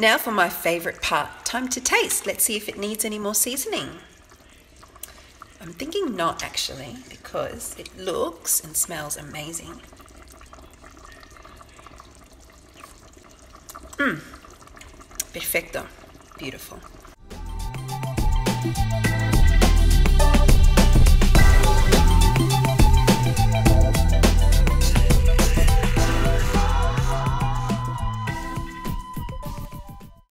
Now for my favorite part, time to taste. Let's see if it needs any more seasoning. I'm thinking not actually, because it looks and smells amazing. Mmm, perfecto, beautiful.